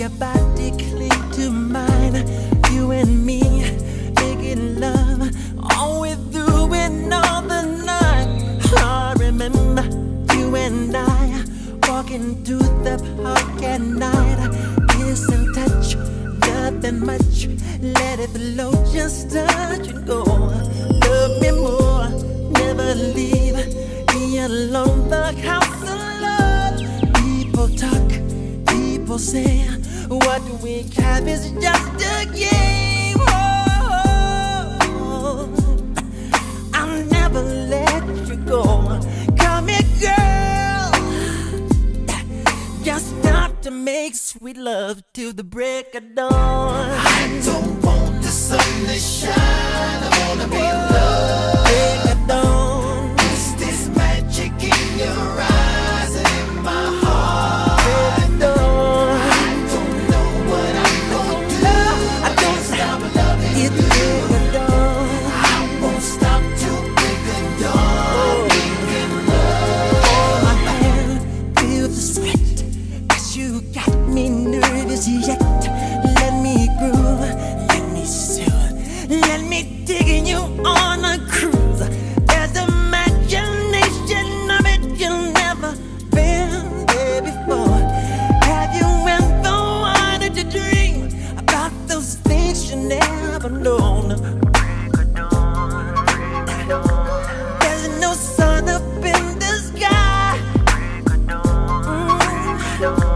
Your body cling to mine, you and me making love all we through and all the night. I remember you and I walking through the park at night, kiss and touch, nothing much. Let it flow, just touch and go. Love me more, never leave me alone. The house alone. people talk, people say. What do we have is just a game. Oh, I'll never let you go. Come here, girl. Just not to make sweet love till the break of dawn. I don't There's no sun up in the sky. Mm.